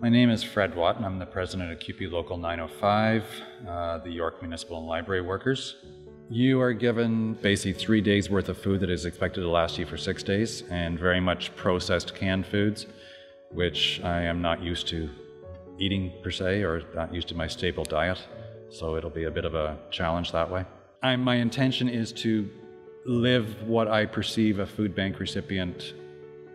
My name is Fred Watt, and I'm the president of CUPE Local 905, uh, the York Municipal and Library Workers. You are given basically three days worth of food that is expected to last you for six days, and very much processed canned foods, which I am not used to eating per se, or not used to my staple diet. So it'll be a bit of a challenge that way. I, my intention is to live what I perceive a food bank recipient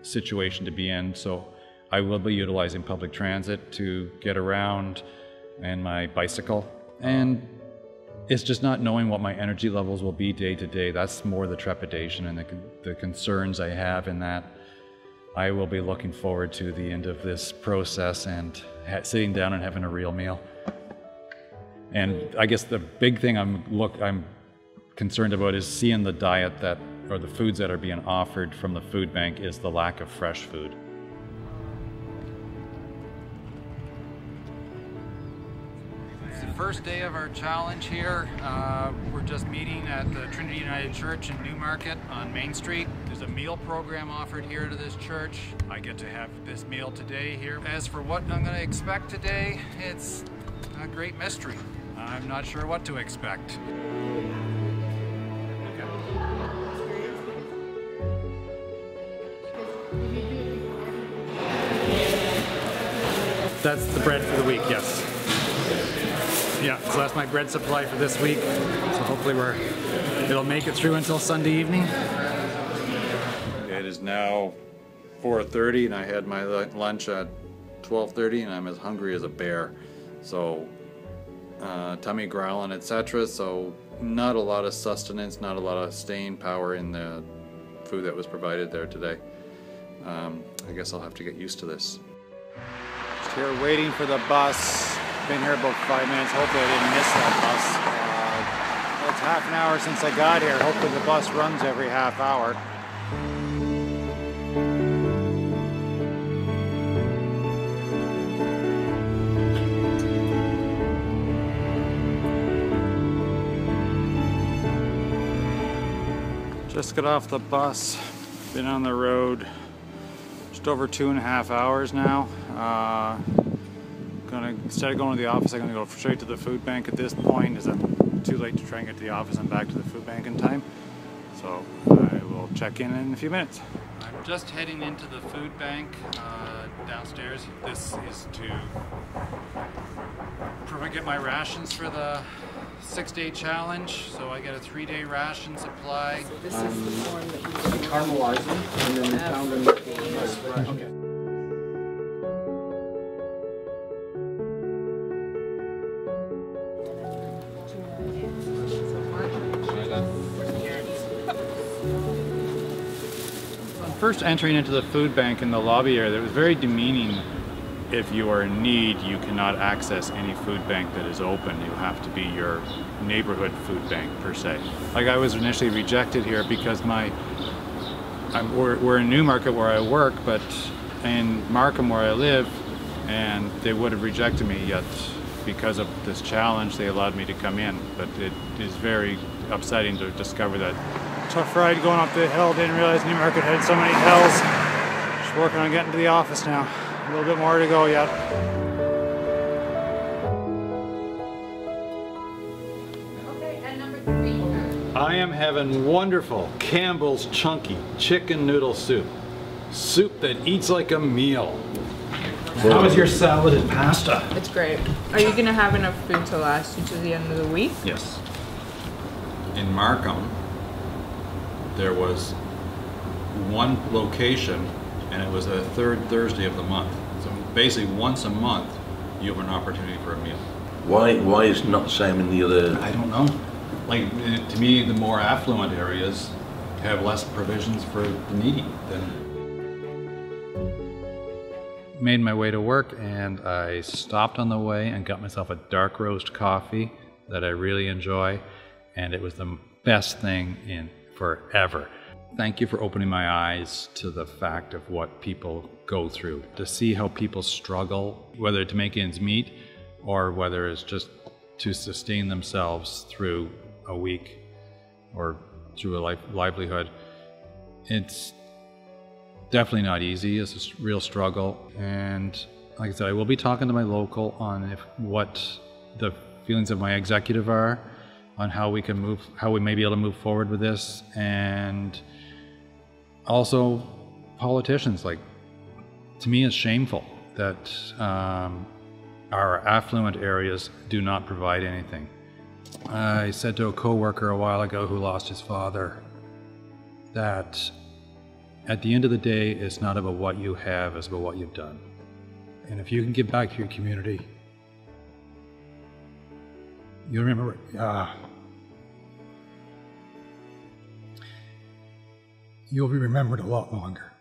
situation to be in. So I will be utilizing public transit to get around and my bicycle. And it's just not knowing what my energy levels will be day to day. That's more the trepidation and the, the concerns I have in that. I will be looking forward to the end of this process and sitting down and having a real meal. And I guess the big thing I'm look I'm concerned about is seeing the diet that or the foods that are being offered from the food bank is the lack of fresh food. First day of our challenge here. Uh, we're just meeting at the Trinity United Church in Newmarket on Main Street. There's a meal program offered here to this church. I get to have this meal today here. As for what I'm going to expect today, it's a great mystery. I'm not sure what to expect. That's the bread for the week, yes. Yeah, so that's my bread supply for this week. So hopefully we're it'll make it through until Sunday evening. It is now 4:30 and I had my lunch at 12:30 and I'm as hungry as a bear. So uh, tummy growling, etc. So not a lot of sustenance, not a lot of staying power in the food that was provided there today. Um, I guess I'll have to get used to this. Just here waiting for the bus. Been here about five minutes. Hopefully I didn't miss that bus. Uh, it's half an hour since I got here. Hopefully the bus runs every half hour. Just got off the bus, been on the road just over two and a half hours now. Uh, gonna instead of going to the office, I'm gonna go straight to the food bank at this point, as I'm too late to try and get to the office and back to the food bank in time. So I will check in in a few minutes. I'm just heading into the food bank uh, downstairs. This is to get my rations for the six-day challenge. So I get a three-day ration supply. So this is the form that you caramelizing, and then we found them. Okay. First entering into the food bank in the lobby area, it was very demeaning if you are in need, you cannot access any food bank that is open. You have to be your neighborhood food bank per se. Like I was initially rejected here because my, I'm, we're, we're in Newmarket where I work, but in Markham where I live, and they would have rejected me yet because of this challenge they allowed me to come in. But it is very upsetting to discover that. Tough ride going up the hill, didn't realize Newmarket had so many hills. Just working on getting to the office now. A little bit more to go yet. I am having wonderful Campbell's Chunky Chicken Noodle Soup. Soup that eats like a meal. How is your salad and pasta? It's great. Are you going to have enough food to last you to the end of the week? Yes. In Markham, there was one location and it was the third Thursday of the month. So basically, once a month, you have an opportunity for a meal. Why? Why is not the same in the other? I don't know. Like to me, the more affluent areas have less provisions for the needy than. Made my way to work, and I stopped on the way and got myself a dark roast coffee that I really enjoy, and it was the best thing in forever. Thank you for opening my eyes to the fact of what people go through, to see how people struggle, whether to make ends meet or whether it's just to sustain themselves through a week or through a life, livelihood. It's definitely not easy. It's a real struggle. And like I said, I will be talking to my local on if what the feelings of my executive are on how we can move, how we may be able to move forward with this, and also politicians. Like, to me, it's shameful that um, our affluent areas do not provide anything. I said to a coworker a while ago who lost his father that at the end of the day, it's not about what you have, it's about what you've done. And if you can give back to your community, you'll remember, uh, you'll be remembered a lot longer.